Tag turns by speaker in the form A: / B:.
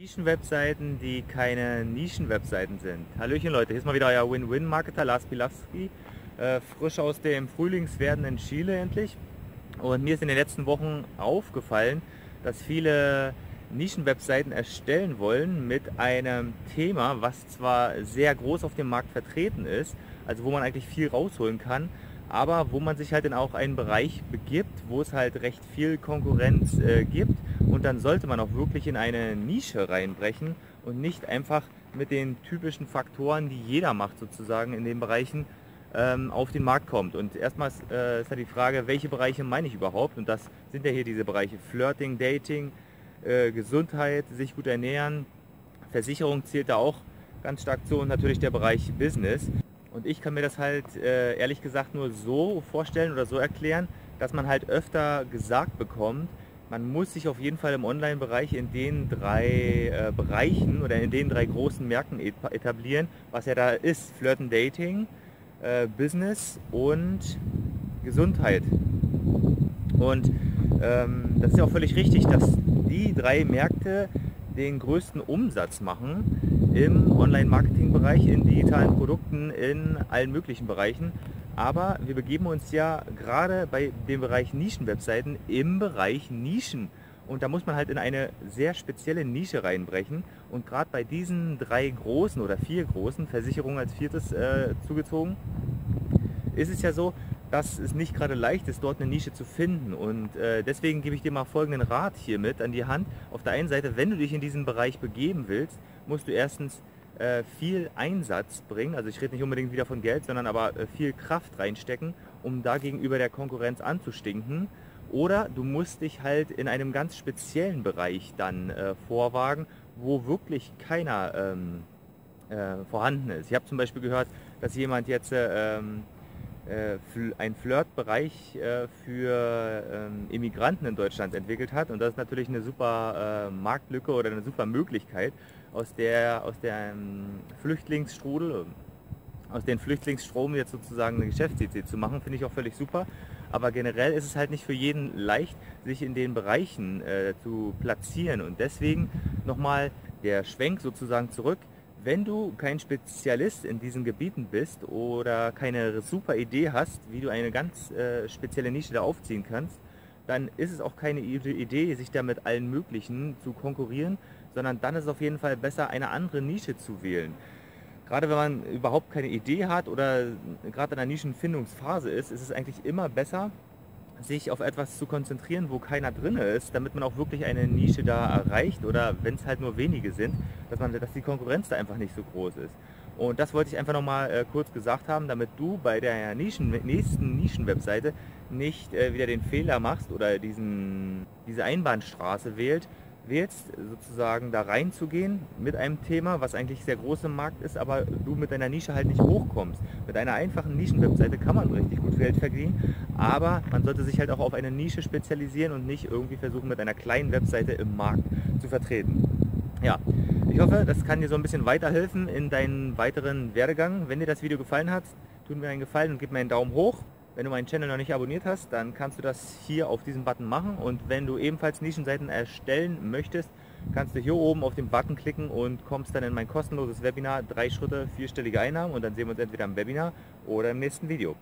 A: Nischenwebseiten, die keine Nischenwebseiten sind. Hallöchen Leute, hier ist mal wieder euer Win-Win-Marketer Lars Pilawski, äh, frisch aus dem frühlingswerdenden Chile endlich. Und mir ist in den letzten Wochen aufgefallen, dass viele Nischenwebseiten erstellen wollen mit einem Thema, was zwar sehr groß auf dem Markt vertreten ist, also wo man eigentlich viel rausholen kann, aber wo man sich halt in auch einen Bereich begibt, wo es halt recht viel Konkurrenz äh, gibt und dann sollte man auch wirklich in eine Nische reinbrechen und nicht einfach mit den typischen Faktoren, die jeder macht sozusagen in den Bereichen, ähm, auf den Markt kommt. Und erstmal äh, ist da die Frage, welche Bereiche meine ich überhaupt? Und das sind ja hier diese Bereiche Flirting, Dating, äh, Gesundheit, sich gut ernähren, Versicherung zählt da auch ganz stark zu und natürlich der Bereich Business. Und ich kann mir das halt äh, ehrlich gesagt nur so vorstellen oder so erklären, dass man halt öfter gesagt bekommt, man muss sich auf jeden Fall im Online-Bereich in den drei äh, Bereichen oder in den drei großen Märkten etablieren, was ja da ist. Flirten, Dating, äh, Business und Gesundheit. Und ähm, das ist ja auch völlig richtig, dass die drei Märkte den größten Umsatz machen im Online-Marketing-Bereich, in digitalen Produkten, in allen möglichen Bereichen. Aber wir begeben uns ja gerade bei dem Bereich Nischen-Webseiten im Bereich Nischen. Und da muss man halt in eine sehr spezielle Nische reinbrechen. Und gerade bei diesen drei großen oder vier großen, Versicherungen als viertes äh, zugezogen, ist es ja so, dass es nicht gerade leicht ist, dort eine Nische zu finden. Und äh, deswegen gebe ich dir mal folgenden Rat hier mit an die Hand. Auf der einen Seite, wenn du dich in diesen Bereich begeben willst, musst du erstens äh, viel Einsatz bringen. Also ich rede nicht unbedingt wieder von Geld, sondern aber äh, viel Kraft reinstecken, um da gegenüber der Konkurrenz anzustinken. Oder du musst dich halt in einem ganz speziellen Bereich dann äh, vorwagen, wo wirklich keiner ähm, äh, vorhanden ist. Ich habe zum Beispiel gehört, dass jemand jetzt ähm, äh, ein Flirtbereich äh, für ähm, Immigranten in Deutschland entwickelt hat. Und das ist natürlich eine super äh, Marktlücke oder eine super Möglichkeit, aus der aus dem Flüchtlingsstrudel, aus den Flüchtlingsstrom jetzt sozusagen eine Geschäftsidee zu machen, finde ich auch völlig super. Aber generell ist es halt nicht für jeden leicht, sich in den Bereichen äh, zu platzieren. Und deswegen nochmal der Schwenk sozusagen zurück wenn du kein Spezialist in diesen Gebieten bist oder keine super Idee hast, wie du eine ganz äh, spezielle Nische da aufziehen kannst, dann ist es auch keine Idee, sich da mit allen möglichen zu konkurrieren, sondern dann ist es auf jeden Fall besser, eine andere Nische zu wählen. Gerade wenn man überhaupt keine Idee hat oder gerade in einer Nischenfindungsphase ist, ist es eigentlich immer besser, sich auf etwas zu konzentrieren, wo keiner drin ist, damit man auch wirklich eine Nische da erreicht oder wenn es halt nur wenige sind, dass, man, dass die Konkurrenz da einfach nicht so groß ist. Und das wollte ich einfach nochmal äh, kurz gesagt haben, damit du bei der Nischen, nächsten Nischenwebseite nicht äh, wieder den Fehler machst oder diesen, diese Einbahnstraße wählt, wählst, sozusagen da reinzugehen mit einem Thema, was eigentlich sehr groß im Markt ist, aber du mit deiner Nische halt nicht hochkommst. Mit einer einfachen Nischenwebseite kann man richtig gut Geld verdienen, aber man sollte sich halt auch auf eine Nische spezialisieren und nicht irgendwie versuchen, mit einer kleinen Webseite im Markt zu vertreten. Ja, ich hoffe, das kann dir so ein bisschen weiterhelfen in deinen weiteren Werdegang. Wenn dir das Video gefallen hat, tun mir einen Gefallen und gib mir einen Daumen hoch. Wenn du meinen Channel noch nicht abonniert hast, dann kannst du das hier auf diesem Button machen. Und wenn du ebenfalls Nischenseiten erstellen möchtest, kannst du hier oben auf den Button klicken und kommst dann in mein kostenloses Webinar, drei Schritte, vierstellige Einnahmen und dann sehen wir uns entweder im Webinar oder im nächsten Video.